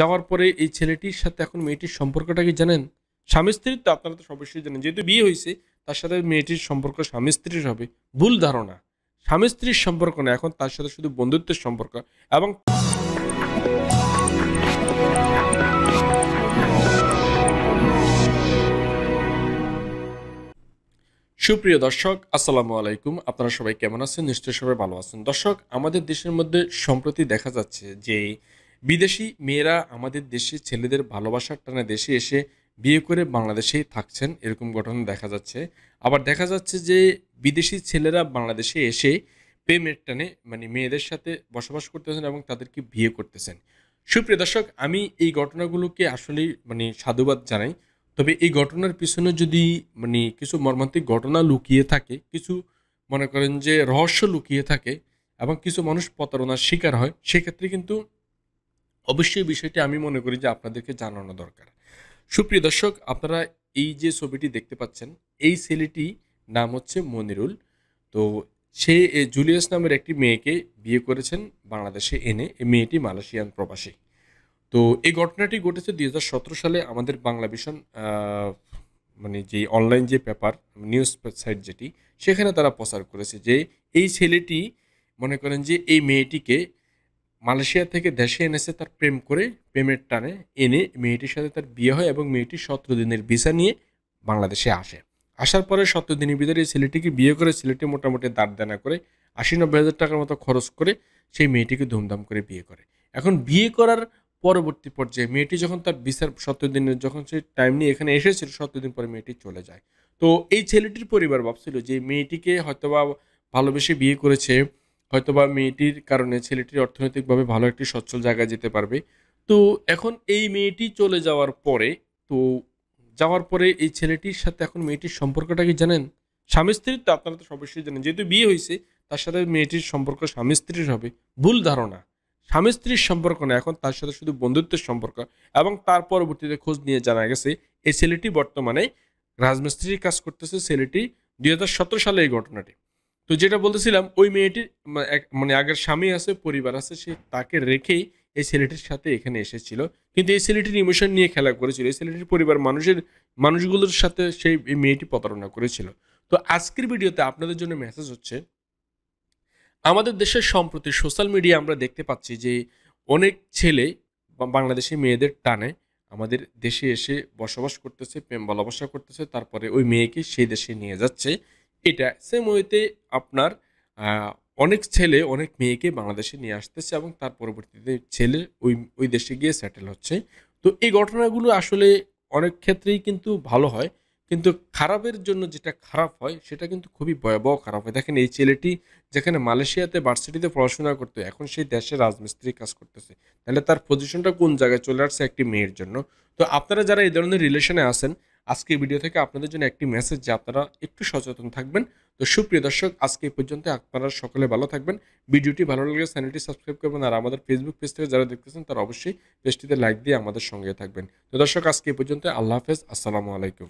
যাওয়ার পরে এই ছেলেটির সাথে এখন মেয়েটির সম্পর্কটা কি জানেন? স্বামী স্ত্রীর তো আপনারা তো অবশ্যই জানেন। যেহেতু বিয়ে হয়েছে, তার সাথে মেয়েটির সম্পর্ক স্বামী স্ত্রীর হবে। ভুল ধারণা। স্বামী স্ত্রীর সম্পর্ক না, এখন তার সাথে শুধু বন্ধুত্বের সম্পর্ক এবং সুপ্রিয় দর্শক, আসসালামু আলাইকুম। আপনারা সবাই কেমন আছেন? নিশ্চয়ই সবাই ভালো আছেন। দর্শক, আমাদের দেশের মধ্যে সম্প্রতি দেখা যাচ্ছে যে বিদেশি মেয়েরা আমাদের দেশে ছেলেদের ভালোবাসার টানে দেশে এসে বিয়ে করে বাংলাদেশেই থাকছেন, এরকম ঘটনা দেখা যাচ্ছে। আবার দেখা যাচ্ছে যে বিদেশি ছেলেরা বাংলাদেশে এসে প্রেমের টানে মানে মেয়েদের সাথে বসবাস করতেছেন এবং তাদেরকে বিয়ে করতেছেন। সুপ্রিয় দর্শক, আমি এই ঘটনাগুলোকে আসলেই মানে সাধুবাদ জানাই। তবে এই ঘটনার পিছনে যদি মানে কিছু মর্মান্তিক ঘটনা লুকিয়ে থাকে, কিছু মনে করেন যে রহস্য লুকিয়ে থাকে এবং কিছু মানুষ প্রতারণার শিকার হয়, সেক্ষেত্রে কিন্তু অবশ্যই বিষয়টি আমি মনে করি যে আপনাদেরকে জানানো দরকার। সুপ্রিয় দর্শক আপনারা এই যে ছবিটি দেখতে পাচ্ছেন এই ছেলেটি নাম হচ্ছে মনিরুল। তো সে জুলিয়াস নামের একটি মেয়েকে বিয়ে করেছেন বাংলাদেশে এনে এই মেয়েটি মালয়েশিয়ান প্রবাসী। তো এই ঘটনাটি ঘটেছে দু হাজার সতেরো সালে আমাদের বাংলা আহ, মানে যে অনলাইন যে পেপার নিউজ সাইট যেটি সেখানে তারা প্রচার করেছে যে এই ছেলেটি মনে করেন যে এই মেয়েটিকে মালয়েশিয়া থেকে দেশে এনেছে তার প্রেম করে, প্রেমের টানে এনে মেয়েটির সাথে তার বিয়ে হয় এবং মেয়েটি সতেরো দিনের ভিসা নিয়ে বাংলাদেশে আসে। আসার পরে সতেরো দিনের ভিতরে ছেলেটিকে বিয়ে করে, ছেলেটি মোটামুটি দাঁড় দানা করে আশি নব্বই হাজার টাকার মতো খরচ করে সেই মেয়েটিকে ধুমধাম করে বিয়ে করে। এখন বিয়ে করার পরবর্তী পর্যায়ে মেয়েটি যখন তার বিচার সতেরো দিনের যখন সে টাইম নিয়ে এখানে এসেছিল, সতেরো দিন পরে মেয়েটি চলে যায়। তো এই ছেলেটির পরিবার ভাবছিল যে মেয়েটিকে হয়তোবা ভালোবেসে বিয়ে করেছে হয়তোবা মেয়েটির কারণে ছেলেটির অর্থনৈতিকভাবে ভালো একটি সচ্ছল জায়গায় যেতে পারবে। তো এখন এই মেয়েটি চলে যাওয়ার পরে, তো যাওয়ার পরে এই ছেলেটির সাথে এখন মেয়েটির সম্পর্কটা কি জানেন? স্বামী স্ত্রীর তো আপনারা তো অবশ্যই জানেন, যেহেতু বিয়ে হয়েছে, তার সাথে মেয়েটির সম্পর্ক স্বামী স্ত্রীর হবে। ভুল ধারণা। স্বামী স্ত্রীর সম্পর্ক না এখন তার সাথে শুধু বন্ধুত্বের সম্পর্ক। এবং তার পরবর্তীতে খোঁজ নিয়ে জানা গেছে, এই ছেলেটি বর্তমানে রাজমিস্ত্রির কাজ করতেছে ছেলেটি দুই হাজার সতেরো সালে এই ঘটনাটি। তো যেটা বলতেছিলাম, ওই মেয়েটির মানে আগের স্বামী আছে, পরিবার আছে, সে তাকে রেখেই এই ছেলেটির সাথে এখানে এসেছিল। কিন্তু এই ছেলেটির ইমোশন নিয়ে খেলা করেছিল। এই ছেলেটির পরিবার মানুষের, মানুষগুলোর সাথে সেই এই মেয়েটি প্রতারণা করেছিল। তো আজকের ভিডিওতে আপনাদের জন্য মেসেজ হচ্ছে, আমাদের দেশের সম্প্রতি সোশ্যাল মিডিয়া আমরা দেখতে পাচ্ছি যে অনেক ছেলে বাংলাদেশি মেয়েদের টানে আমাদের দেশে এসে বসবাস করতেছে, প্রেম ভালোবাসা করতেছে, তারপরে ওই মেয়েকে সেই দেশে নিয়ে যাচ্ছে। এটা সেম ওয়েতে আপনার অনেক ছেলে, অনেক মেয়েকে বাংলাদেশে নিয়ে আসতেছে এবং তার পরবর্তীতে ছেলে ওই ওই দেশে গিয়ে সেটেল হচ্ছে। তো এই ঘটনাগুলো আসলে অনেক ক্ষেত্রেই কিন্তু ভালো হয়। কিন্তু খারাপের জন্য যেটা খারাপ হয়, সেটা কিন্তু খুবই ভয়াবহ খারাপ হয়। দেখেন এই ছেলেটি যেখানে মালয়েশিয়াতে ভার্সিটিতে পড়াশোনা করতো, এখন সেই দেশে রাজমিস্ত্রি কাজ করতেছে। তাহলে তার পজিশনটা কোন জায়গায় চলে আসছে একটি মেয়ের জন্য? তো আপনারা যারা এই ধরনের রিলেশনে আছেন আজকে ভিডিও থেকে আপনাদের জন্য একটি মেসেজ যে আপনারা একটু সচেতন থাকবেন। তো সুপ্রিয় দর্শক, আজকে এই পর্যন্ত আপনারা সকলে ভালো থাকবেন। ভিডিওটি ভালো লাগলে চ্যানেলটি সাবস্ক্রাইব করবেন আর আমাদের ফেসবুক পেজ থেকে যারা দেখতেছেন তারা অবশ্যই পেজটিতে লাইক দিয়ে আমাদের সঙ্গে থাকবেন। তো দর্শক, আজকে এই পর্যন্ত আল্লাহ হাফেজ। আসসালামু আলাইকুম।